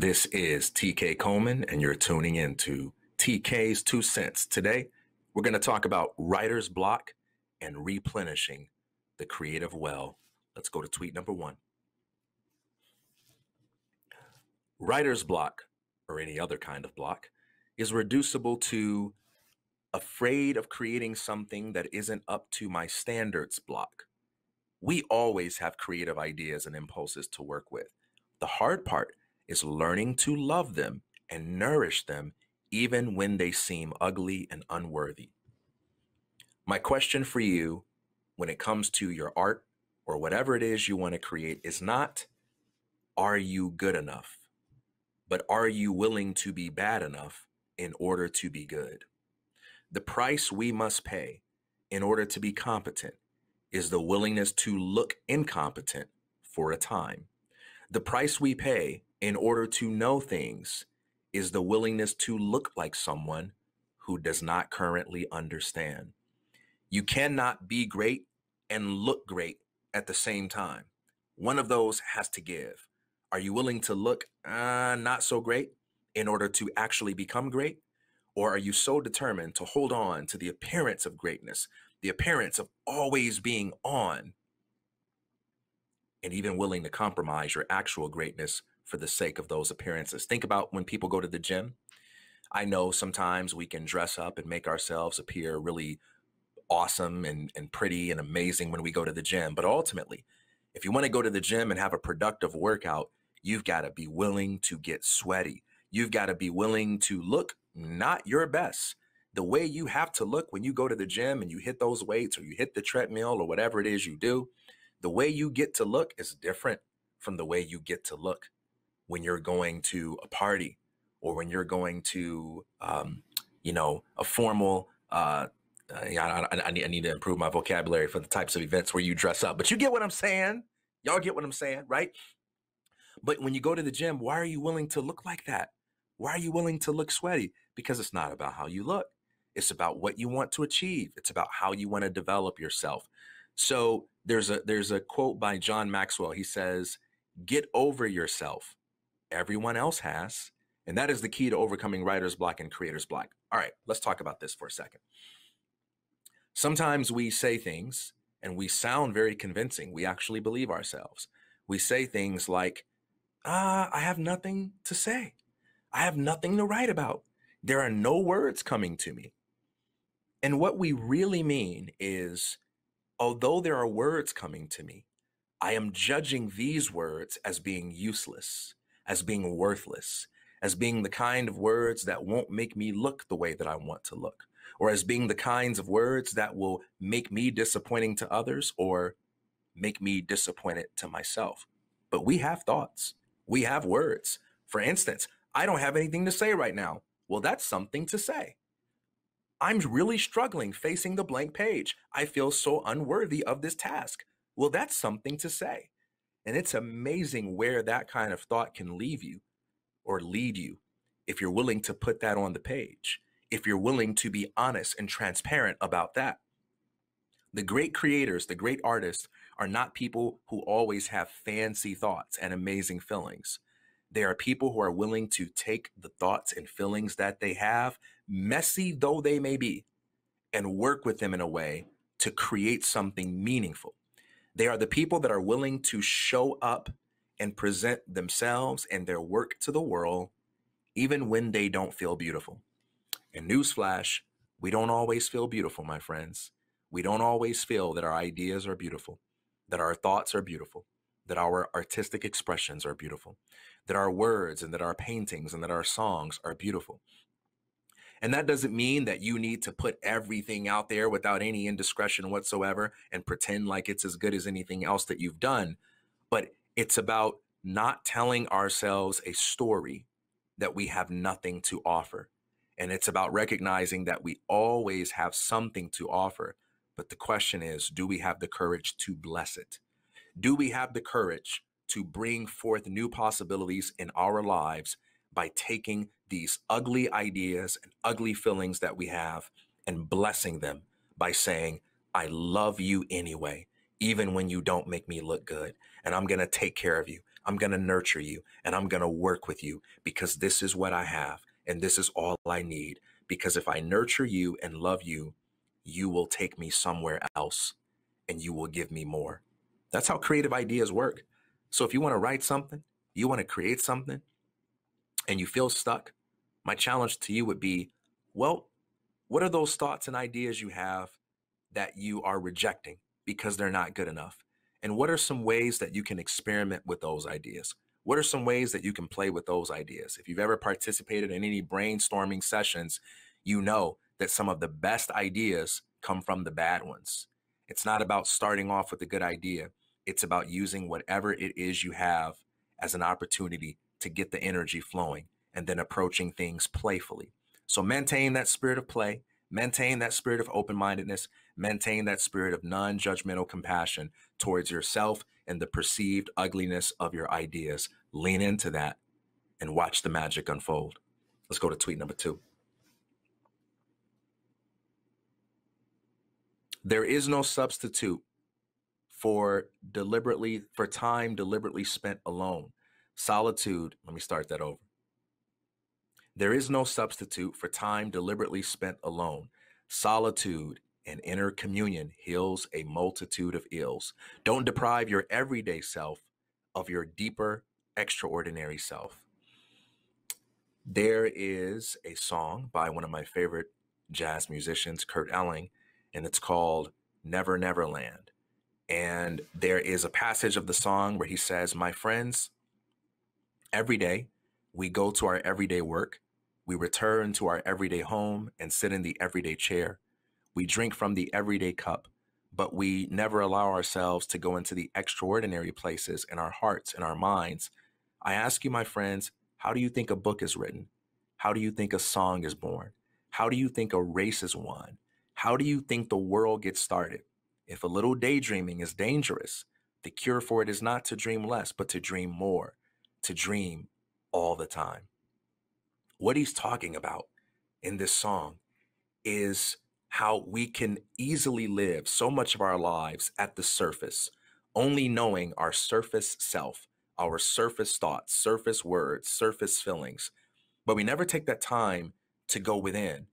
This is TK Coleman, and you're tuning in to TK's Two Cents. Today, we're going to talk about writer's block and replenishing the creative well. Let's go to tweet number one. Writer's block, or any other kind of block, is reducible to afraid of creating something that isn't up to my standards block. We always have creative ideas and impulses to work with. The hard part is learning to love them and nourish them even when they seem ugly and unworthy. My question for you when it comes to your art or whatever it is you want to create is not, are you good enough? But are you willing to be bad enough in order to be good? The price we must pay in order to be competent is the willingness to look incompetent for a time. The price we pay in order to know things is the willingness to look like someone who does not currently understand. You cannot be great and look great at the same time. One of those has to give. Are you willing to look uh, not so great in order to actually become great? Or are you so determined to hold on to the appearance of greatness, the appearance of always being on, and even willing to compromise your actual greatness for the sake of those appearances. Think about when people go to the gym. I know sometimes we can dress up and make ourselves appear really awesome and, and pretty and amazing when we go to the gym. But ultimately, if you want to go to the gym and have a productive workout, you've got to be willing to get sweaty. You've got to be willing to look not your best. The way you have to look when you go to the gym and you hit those weights or you hit the treadmill or whatever it is you do, the way you get to look is different from the way you get to look when you're going to a party or when you're going to, um, you know, a formal. Uh, uh, I, I, need, I need to improve my vocabulary for the types of events where you dress up, but you get what I'm saying. Y'all get what I'm saying, right? But when you go to the gym, why are you willing to look like that? Why are you willing to look sweaty? Because it's not about how you look. It's about what you want to achieve. It's about how you want to develop yourself. So there's a there's a quote by John Maxwell. He says, "Get over yourself. Everyone else has." And that is the key to overcoming writer's block and creator's block. All right, let's talk about this for a second. Sometimes we say things and we sound very convincing. We actually believe ourselves. We say things like, ah, I have nothing to say. I have nothing to write about. There are no words coming to me. And what we really mean is although there are words coming to me, I am judging these words as being useless, as being worthless, as being the kind of words that won't make me look the way that I want to look, or as being the kinds of words that will make me disappointing to others or make me disappointed to myself. But we have thoughts, we have words. For instance, I don't have anything to say right now. Well, that's something to say. I'm really struggling facing the blank page. I feel so unworthy of this task. Well, that's something to say. And it's amazing where that kind of thought can leave you or lead you if you're willing to put that on the page, if you're willing to be honest and transparent about that. The great creators, the great artists are not people who always have fancy thoughts and amazing feelings. They are people who are willing to take the thoughts and feelings that they have, messy though they may be, and work with them in a way to create something meaningful. They are the people that are willing to show up and present themselves and their work to the world, even when they don't feel beautiful. And newsflash, we don't always feel beautiful, my friends. We don't always feel that our ideas are beautiful, that our thoughts are beautiful that our artistic expressions are beautiful, that our words and that our paintings and that our songs are beautiful. And that doesn't mean that you need to put everything out there without any indiscretion whatsoever and pretend like it's as good as anything else that you've done. But it's about not telling ourselves a story that we have nothing to offer. And it's about recognizing that we always have something to offer. But the question is, do we have the courage to bless it? Do we have the courage to bring forth new possibilities in our lives by taking these ugly ideas and ugly feelings that we have and blessing them by saying, I love you anyway, even when you don't make me look good. And I'm going to take care of you. I'm going to nurture you and I'm going to work with you because this is what I have and this is all I need. Because if I nurture you and love you, you will take me somewhere else and you will give me more. That's how creative ideas work. So if you want to write something, you want to create something, and you feel stuck, my challenge to you would be well, what are those thoughts and ideas you have that you are rejecting because they're not good enough? And what are some ways that you can experiment with those ideas? What are some ways that you can play with those ideas? If you've ever participated in any brainstorming sessions, you know that some of the best ideas come from the bad ones. It's not about starting off with a good idea. It's about using whatever it is you have as an opportunity to get the energy flowing and then approaching things playfully. So maintain that spirit of play, maintain that spirit of open mindedness, maintain that spirit of non judgmental compassion towards yourself and the perceived ugliness of your ideas. Lean into that and watch the magic unfold. Let's go to tweet number two. There is no substitute for deliberately for time deliberately spent alone. Solitude, let me start that over. There is no substitute for time deliberately spent alone. Solitude and inner communion heals a multitude of ills. Don't deprive your everyday self of your deeper, extraordinary self. There is a song by one of my favorite jazz musicians, Kurt Elling, and it's called Never Never Land. And there is a passage of the song where he says, My friends, every day we go to our everyday work, we return to our everyday home and sit in the everyday chair. We drink from the everyday cup, but we never allow ourselves to go into the extraordinary places in our hearts and our minds. I ask you, my friends, how do you think a book is written? How do you think a song is born? How do you think a race is won? How do you think the world gets started? If a little daydreaming is dangerous, the cure for it is not to dream less, but to dream more, to dream all the time. What he's talking about in this song is how we can easily live so much of our lives at the surface, only knowing our surface self, our surface thoughts, surface words, surface feelings. But we never take that time to go within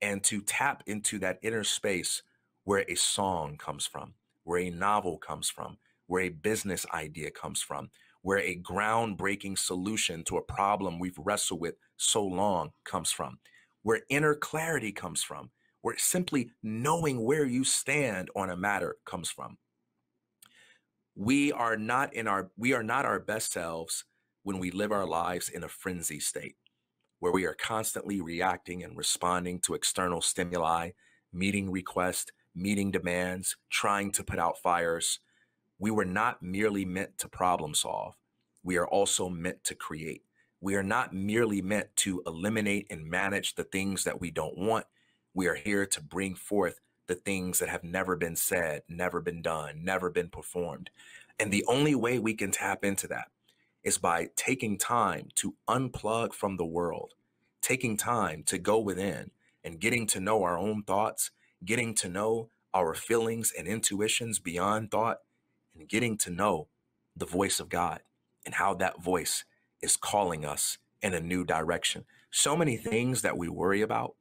and to tap into that inner space where a song comes from, where a novel comes from, where a business idea comes from, where a groundbreaking solution to a problem we've wrestled with so long comes from, where inner clarity comes from, where simply knowing where you stand on a matter comes from. We are not in our we are not our best selves when we live our lives in a frenzy state where we are constantly reacting and responding to external stimuli, meeting requests, meeting demands, trying to put out fires. We were not merely meant to problem solve. We are also meant to create. We are not merely meant to eliminate and manage the things that we don't want. We are here to bring forth the things that have never been said, never been done, never been performed. And the only way we can tap into that is by taking time to unplug from the world, taking time to go within and getting to know our own thoughts getting to know our feelings and intuitions beyond thought, and getting to know the voice of God and how that voice is calling us in a new direction. So many things that we worry about,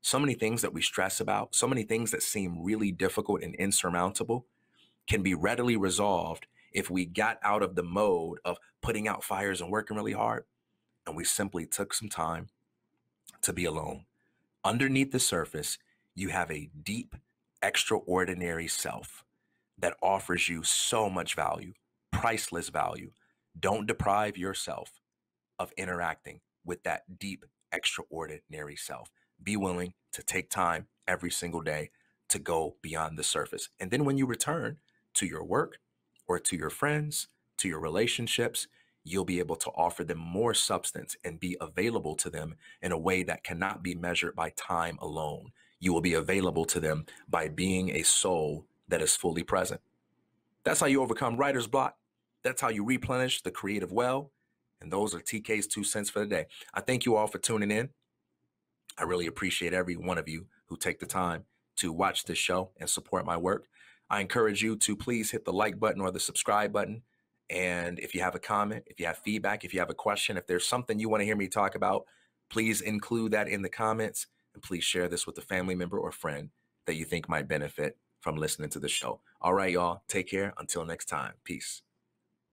so many things that we stress about, so many things that seem really difficult and insurmountable can be readily resolved if we got out of the mode of putting out fires and working really hard and we simply took some time to be alone. Underneath the surface you have a deep, extraordinary self that offers you so much value, priceless value. Don't deprive yourself of interacting with that deep, extraordinary self. Be willing to take time every single day to go beyond the surface. And then when you return to your work or to your friends, to your relationships, you'll be able to offer them more substance and be available to them in a way that cannot be measured by time alone you will be available to them by being a soul that is fully present. That's how you overcome writer's block. That's how you replenish the creative well. And those are TK's two cents for the day. I thank you all for tuning in. I really appreciate every one of you who take the time to watch this show and support my work. I encourage you to please hit the like button or the subscribe button. And if you have a comment, if you have feedback, if you have a question, if there's something you want to hear me talk about, please include that in the comments and please share this with a family member or friend that you think might benefit from listening to the show. All right, y'all. Take care. Until next time. Peace.